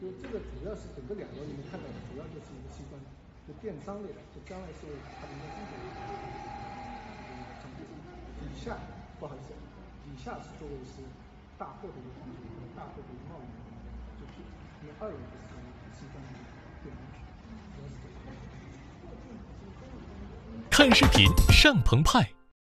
就这个主要是整个两楼里面看到的，主要就是一个西装，就电商类的，就将来是为他们的生存的一个场地。底下不好意思，底下是作为是大货的一个场地和大货的一个贸易的就地那么二楼就是西装的电商区，主要是这个。看视频上澎湃。